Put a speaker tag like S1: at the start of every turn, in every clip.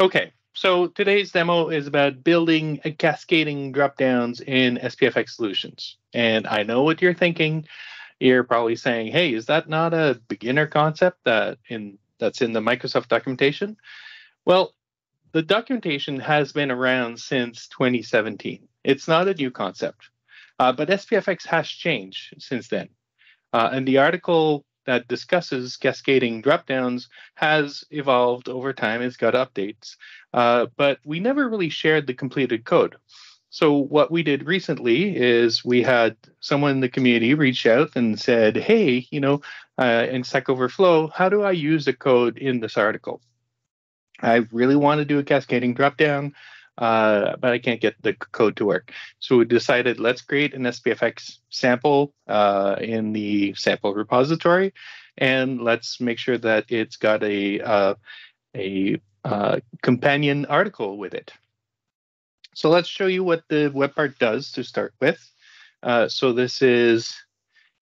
S1: Okay, so today's demo is about building cascading dropdowns in SPFX solutions. And I know what you're thinking. You're probably saying, "Hey, is that not a beginner concept that in that's in the Microsoft documentation?" Well, the documentation has been around since 2017. It's not a new concept, uh, but SPFX has changed since then. Uh, and the article that discusses cascading dropdowns has evolved over time. It's got updates, uh, but we never really shared the completed code. So what we did recently is we had someone in the community reach out and said, "Hey, you know, uh, in Stack Overflow, how do I use the code in this article? I really want to do a cascading dropdown." Uh, but I can't get the code to work. So we decided let's create an SPFX sample uh, in the sample repository, and let's make sure that it's got a uh, a uh, companion article with it. So let's show you what the web part does to start with. Uh, so this is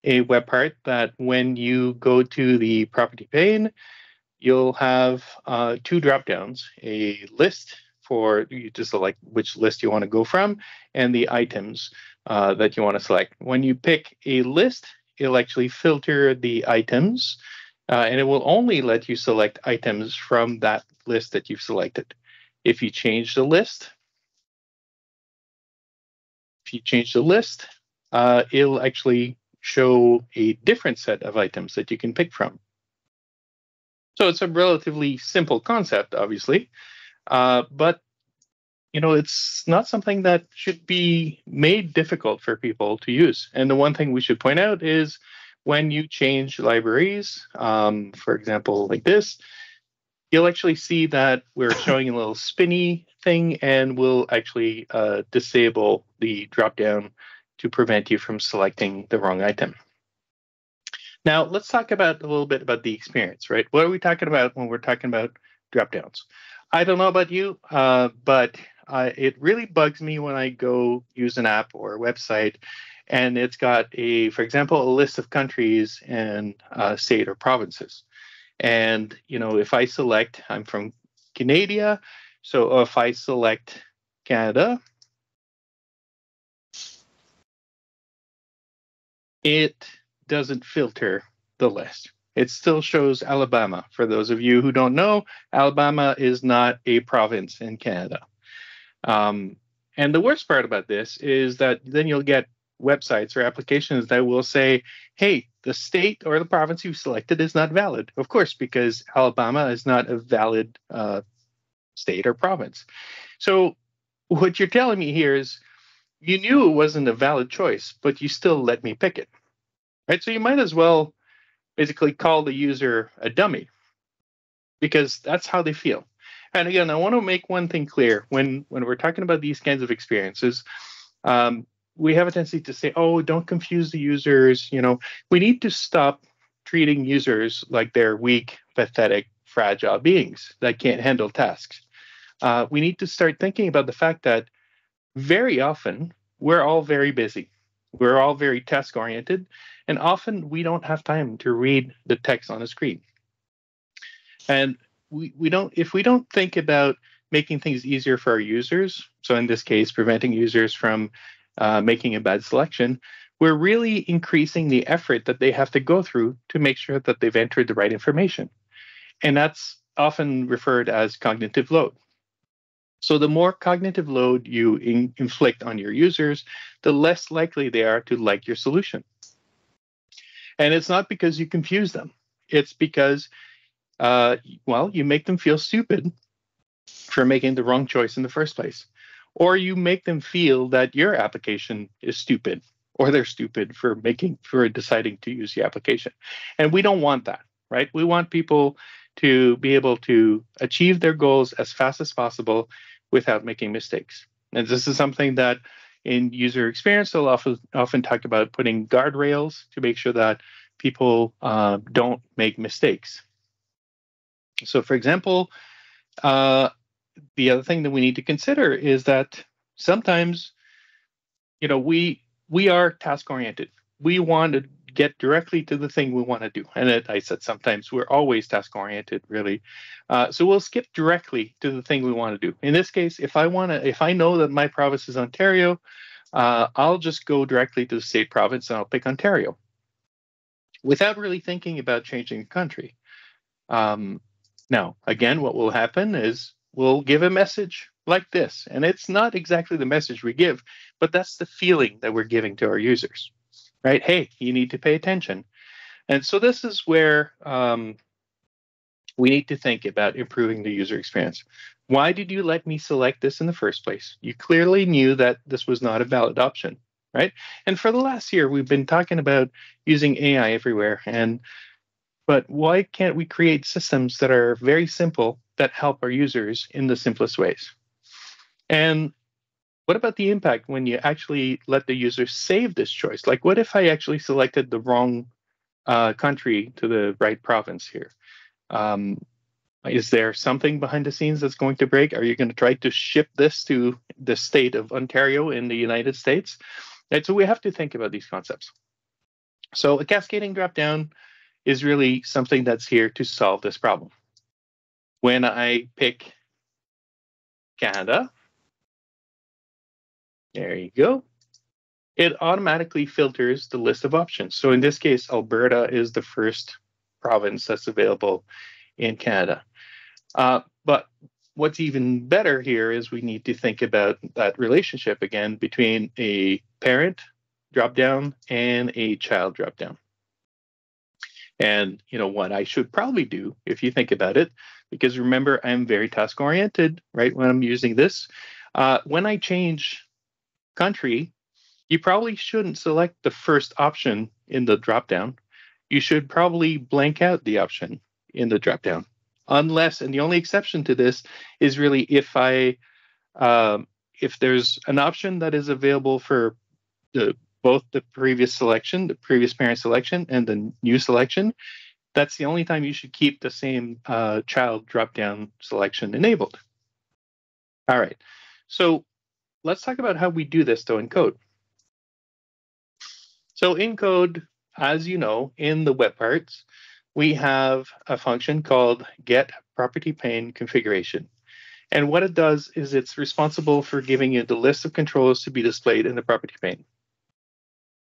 S1: a web part that when you go to the property pane, you'll have uh, two drop downs, a list for you to select which list you want to go from and the items uh, that you want to select. When you pick a list, it'll actually filter the items uh, and it will only let you select items from that list that you've selected. If you change the list, if you change the list, uh, it'll actually show a different set of items that you can pick from. So it's a relatively simple concept, obviously, uh, but you know it's not something that should be made difficult for people to use. And the one thing we should point out is when you change libraries, um, for example, like this, you'll actually see that we're showing a little spinny thing and we'll actually uh, disable the dropdown to prevent you from selecting the wrong item. Now, let's talk about a little bit about the experience, right? What are we talking about when we're talking about dropdowns? I don't know about you, uh, but uh, it really bugs me when I go use an app or a website and it's got a, for example, a list of countries and uh, state or provinces. And, you know, if I select, I'm from Canada, so if I select Canada, it doesn't filter the list it still shows Alabama. For those of you who don't know, Alabama is not a province in Canada. Um, and the worst part about this is that then you'll get websites or applications that will say, hey, the state or the province you selected is not valid. Of course, because Alabama is not a valid uh, state or province. So what you're telling me here is you knew it wasn't a valid choice, but you still let me pick it. Right? So you might as well basically call the user a dummy because that's how they feel. And again, I want to make one thing clear when when we're talking about these kinds of experiences. Um, we have a tendency to say, "Oh, don't confuse the users." You know, we need to stop treating users like they're weak, pathetic, fragile beings that can't handle tasks. Uh, we need to start thinking about the fact that very often we're all very busy. We're all very task oriented, and often we don't have time to read the text on a screen. And we, we don't if we don't think about making things easier for our users, so in this case, preventing users from uh, making a bad selection, we're really increasing the effort that they have to go through to make sure that they've entered the right information. And that's often referred as cognitive load. So the more cognitive load you in, inflict on your users, the less likely they are to like your solution. And it's not because you confuse them. It's because, uh, well, you make them feel stupid for making the wrong choice in the first place, or you make them feel that your application is stupid, or they're stupid for making for deciding to use the application. And we don't want that, right? We want people to be able to achieve their goals as fast as possible without making mistakes. And this is something that in user experience, they'll often, often talk about putting guardrails to make sure that people uh, don't make mistakes. So, for example, uh, the other thing that we need to consider is that sometimes, you know, we we are task oriented. We want to get directly to the thing we want to do. And it, I said sometimes we're always task oriented, really. Uh, so we'll skip directly to the thing we want to do. In this case, if I want to, if I know that my province is Ontario, uh, I'll just go directly to the state province and I'll pick Ontario without really thinking about changing the country. Um, now, again, what will happen is we'll give a message like this, and it's not exactly the message we give, but that's the feeling that we're giving to our users, right? Hey, you need to pay attention. And so this is where um, we need to think about improving the user experience. Why did you let me select this in the first place? You clearly knew that this was not a valid option, right? And for the last year, we've been talking about using AI everywhere. And but why can't we create systems that are very simple that help our users in the simplest ways? And what about the impact when you actually let the user save this choice? Like, what if I actually selected the wrong uh, country to the right province here? Um, is there something behind the scenes that's going to break? Are you going to try to ship this to the state of Ontario in the United States? Right, so we have to think about these concepts. So a cascading dropdown is really something that's here to solve this problem. When I pick Canada, there you go. It automatically filters the list of options. So in this case, Alberta is the first province that's available in Canada. Uh, but what's even better here is we need to think about that relationship again between a parent dropdown and a child dropdown. And you know what I should probably do if you think about it, because remember I'm very task oriented, right? When I'm using this, uh, when I change country, you probably shouldn't select the first option in the dropdown. You should probably blank out the option in the dropdown. Unless and the only exception to this is really if i um, if there's an option that is available for the both the previous selection the previous parent selection and the new selection that's the only time you should keep the same uh, child drop down selection enabled. All right. So let's talk about how we do this though in code so in code as you know in the web parts we have a function called get property pane configuration. And what it does is it's responsible for giving you the list of controls to be displayed in the property pane.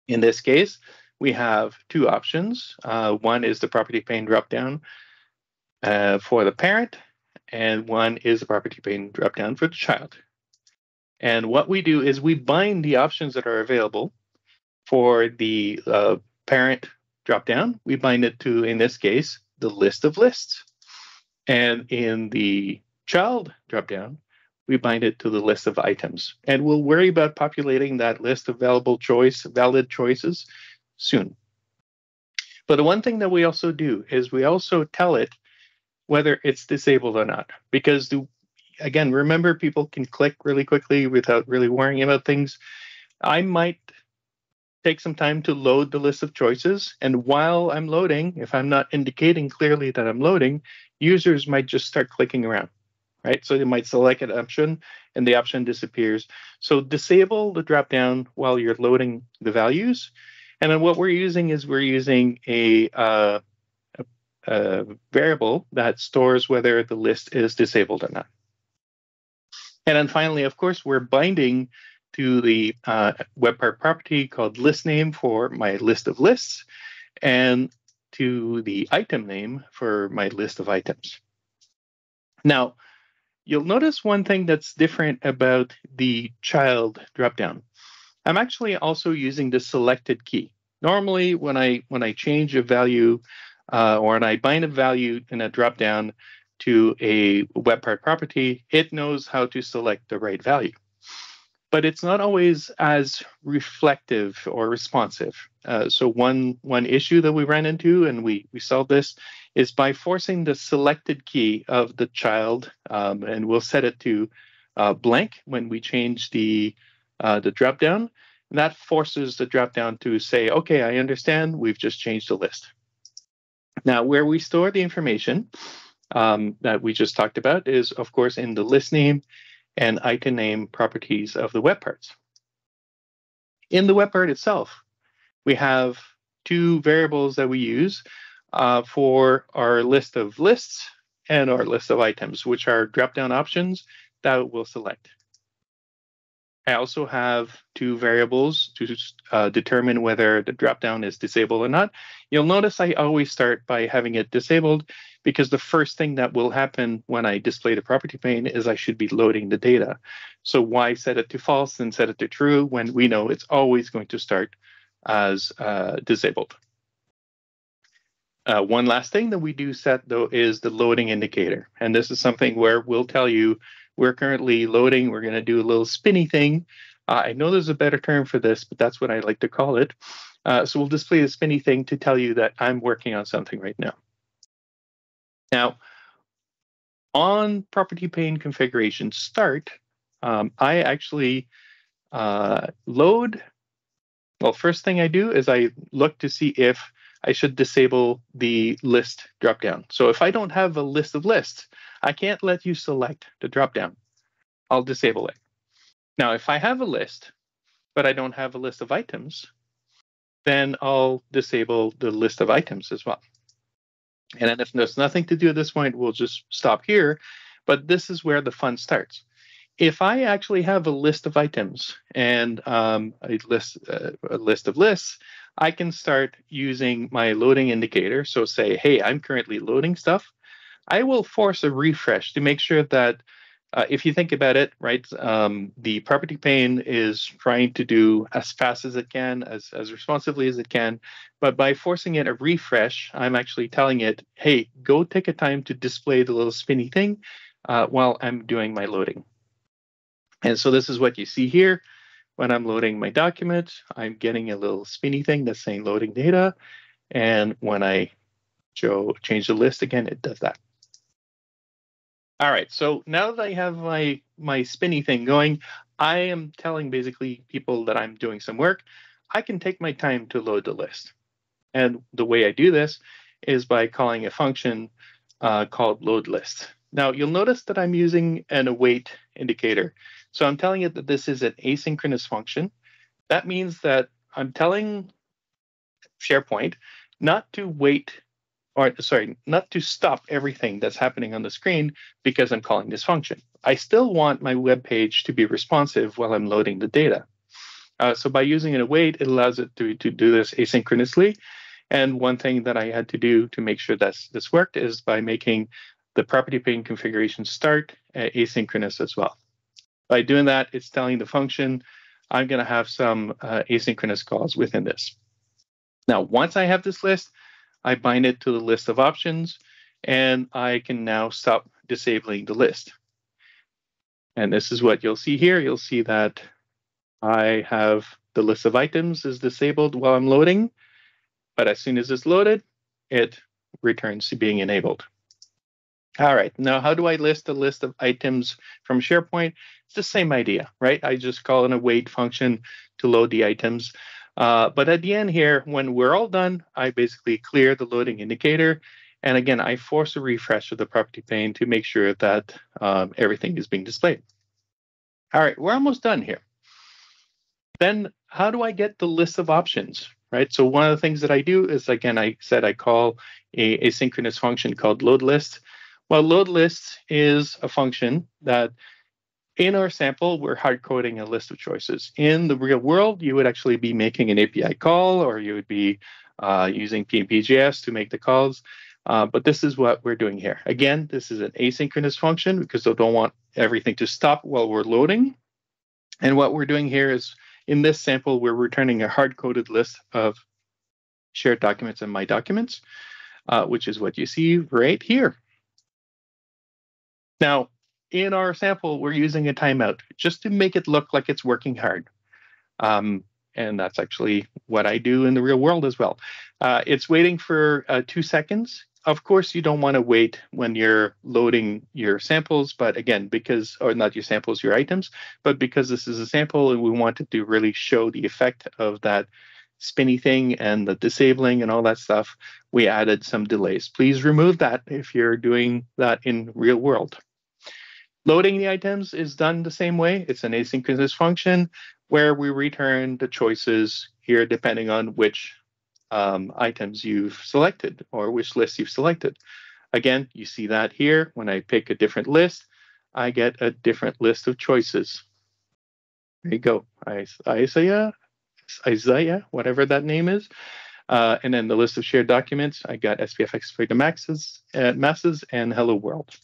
S1: In this case, we have two options. Uh, one is the property pane dropdown uh, for the parent, and one is the property pane dropdown for the child. And what we do is we bind the options that are available for the uh, parent dropdown, we bind it to, in this case, the list of lists. And in the child dropdown, we bind it to the list of items. And we'll worry about populating that list of available choice, valid choices soon. But the one thing that we also do is we also tell it whether it's disabled or not. Because the, again, remember people can click really quickly without really worrying about things. I might take some time to load the list of choices. And while I'm loading, if I'm not indicating clearly that I'm loading, users might just start clicking around, right? So they might select an option and the option disappears. So disable the dropdown while you're loading the values. And then what we're using is we're using a, uh, a, a variable that stores whether the list is disabled or not. And then finally, of course, we're binding to the uh, web part property called list name for my list of lists and to the item name for my list of items. Now, you'll notice one thing that's different about the child dropdown. I'm actually also using the selected key. Normally, when I when I change a value uh, or when I bind a value in a dropdown to a web part property, it knows how to select the right value but it's not always as reflective or responsive. Uh, so one one issue that we ran into, and we we solved this, is by forcing the selected key of the child, um, and we'll set it to uh, blank when we change the uh, the dropdown. And that forces the dropdown to say, okay, I understand. We've just changed the list. Now, where we store the information um, that we just talked about is, of course, in the list name and item name properties of the web parts. In the web part itself, we have two variables that we use uh, for our list of lists and our list of items, which are drop-down options that we'll select. I also have two variables to uh, determine whether the dropdown is disabled or not. You'll notice I always start by having it disabled because the first thing that will happen when I display the property pane is I should be loading the data. So why set it to false and set it to true when we know it's always going to start as uh, disabled. Uh, one last thing that we do set though is the loading indicator. And this is something where we'll tell you we're currently loading. We're going to do a little spinny thing. Uh, I know there's a better term for this, but that's what I like to call it. Uh, so we'll display the spinny thing to tell you that I'm working on something right now. Now, on property pane configuration start, um, I actually uh, load. Well, first thing I do is I look to see if I should disable the list dropdown. So if I don't have a list of lists, I can't let you select the dropdown. I'll disable it. Now, if I have a list, but I don't have a list of items, then I'll disable the list of items as well. And then if there's nothing to do at this point, we'll just stop here. But this is where the fun starts. If I actually have a list of items and um, a list uh, a list of lists, I can start using my loading indicator. So say, hey, I'm currently loading stuff. I will force a refresh to make sure that uh, if you think about it, right, um, the property pane is trying to do as fast as it can, as, as responsively as it can. But by forcing it a refresh, I'm actually telling it, hey, go take a time to display the little spinny thing uh, while I'm doing my loading. And so this is what you see here. When I'm loading my document, I'm getting a little spinny thing that's saying loading data. And when I show change the list again, it does that. All right, so now that I have my my spinny thing going, I am telling basically people that I'm doing some work. I can take my time to load the list. And the way I do this is by calling a function uh, called load list. Now you'll notice that I'm using an await indicator. So I'm telling it that this is an asynchronous function. That means that I'm telling SharePoint not to wait or sorry, not to stop everything that's happening on the screen because I'm calling this function. I still want my web page to be responsive while I'm loading the data. Uh, so by using an await, it allows it to, to do this asynchronously. And one thing that I had to do to make sure that this worked is by making the property pane configuration start uh, asynchronous as well. By doing that, it's telling the function, I'm going to have some uh, asynchronous calls within this. Now, once I have this list, I bind it to the list of options, and I can now stop disabling the list. And this is what you'll see here. You'll see that I have the list of items is disabled while I'm loading, but as soon as it's loaded, it returns to being enabled. All right, now how do I list a list of items from SharePoint? It's the same idea, right? I just call an await function to load the items. Uh, but at the end here, when we're all done, I basically clear the loading indicator. And again, I force a refresh of the property pane to make sure that um, everything is being displayed. All right, we're almost done here. Then how do I get the list of options, right? So one of the things that I do is, again, I said I call a asynchronous function called load list. Well, load list is a function that in our sample, we're hard coding a list of choices. In the real world, you would actually be making an API call or you would be uh, using PNP.js to make the calls. Uh, but this is what we're doing here. Again, this is an asynchronous function because we don't want everything to stop while we're loading. And what we're doing here is in this sample, we're returning a hard coded list of shared documents and my documents, uh, which is what you see right here. Now, in our sample, we're using a timeout just to make it look like it's working hard. Um, and that's actually what I do in the real world as well. Uh, it's waiting for uh, two seconds. Of course, you don't want to wait when you're loading your samples, but again, because, or not your samples, your items, but because this is a sample and we wanted to really show the effect of that spinny thing and the disabling and all that stuff, we added some delays. Please remove that if you're doing that in real world. Loading the items is done the same way. It's an asynchronous function where we return the choices here depending on which um, items you've selected or which list you've selected. Again, you see that here. When I pick a different list, I get a different list of choices. There you go. Isaiah, Isaiah, whatever that name is. Uh, and then the list of shared documents, I got SPFX Freedom Maxes, uh, Masses and Hello World.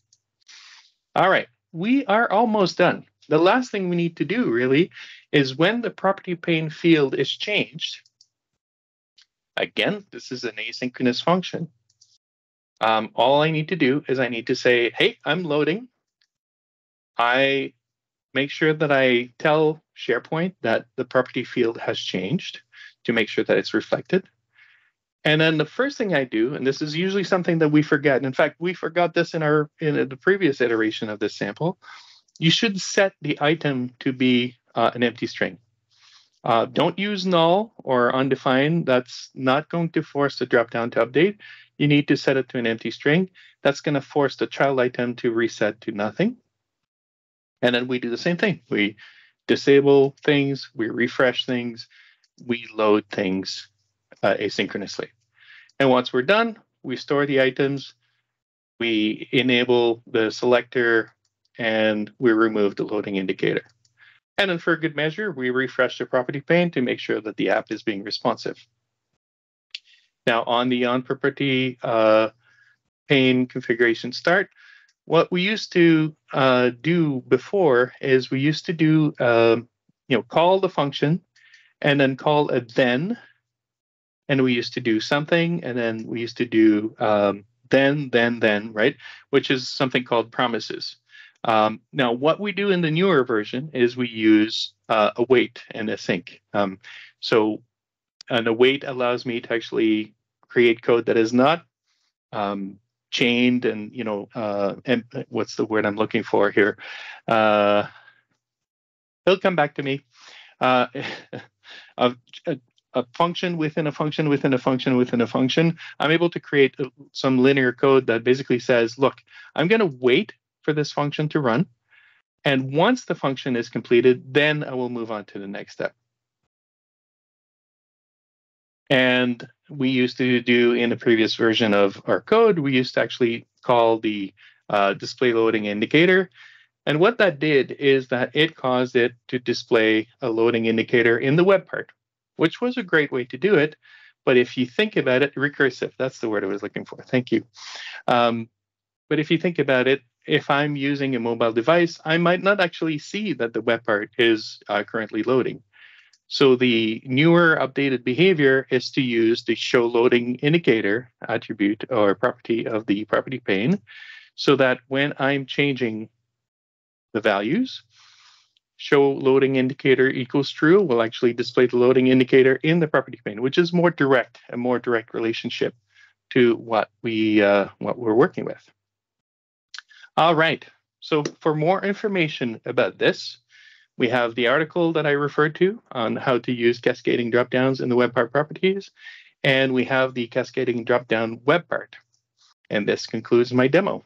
S1: All right, we are almost done. The last thing we need to do really is when the property pane field is changed, again, this is an asynchronous function. Um, all I need to do is I need to say, hey, I'm loading. I make sure that I tell SharePoint that the property field has changed to make sure that it's reflected. And then the first thing I do, and this is usually something that we forget. And in fact, we forgot this in our in the previous iteration of this sample. You should set the item to be uh, an empty string. Uh, don't use null or undefined. That's not going to force the dropdown to update. You need to set it to an empty string. That's going to force the child item to reset to nothing. And then we do the same thing. We disable things, we refresh things, we load things uh, asynchronously. And once we're done, we store the items, we enable the selector, and we remove the loading indicator. And then for good measure, we refresh the property pane to make sure that the app is being responsive. Now on the on property uh, pane configuration start, what we used to uh, do before is we used to do, uh, you know, call the function and then call a then and we used to do something, and then we used to do um, then, then, then, right? Which is something called promises. Um, now, what we do in the newer version is we use uh, await and async. Um, so an await allows me to actually create code that is not um, chained and, you know, uh, and what's the word I'm looking for here? Uh, it'll come back to me. Uh, a, a function within a function within a function within a function, I'm able to create some linear code that basically says, look, I'm going to wait for this function to run. And once the function is completed, then I will move on to the next step. And we used to do in a previous version of our code, we used to actually call the uh, display loading indicator. And what that did is that it caused it to display a loading indicator in the web part which was a great way to do it. But if you think about it, recursive, that's the word I was looking for. Thank you. Um, but if you think about it, if I'm using a mobile device, I might not actually see that the web part is uh, currently loading. So the newer updated behavior is to use the show loading indicator attribute or property of the property pane so that when I'm changing the values, show loading indicator equals true will actually display the loading indicator in the property pane, which is more direct, a more direct relationship to what we uh, what we're working with. All right. So for more information about this, we have the article that I referred to on how to use cascading dropdowns in the web part properties, and we have the cascading dropdown web part. And this concludes my demo.